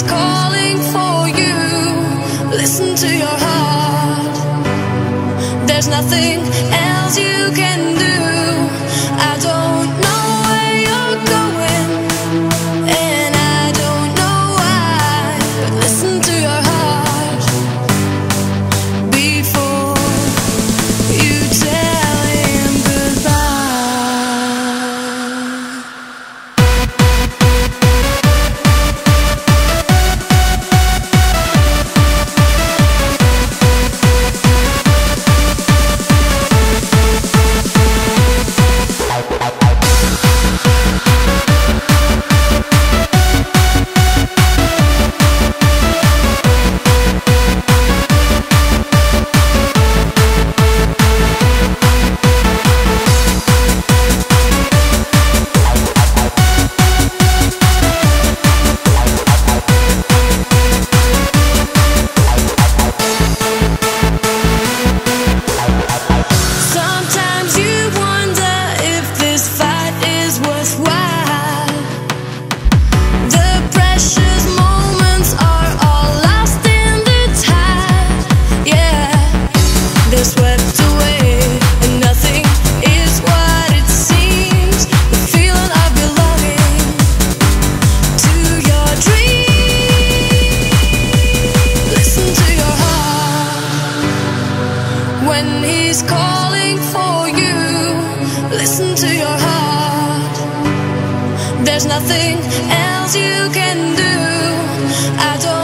he's calling for you, listen to your heart. There's nothing else you can do. Sometimes calling for you. Listen to your heart. There's nothing else you can do. I don't.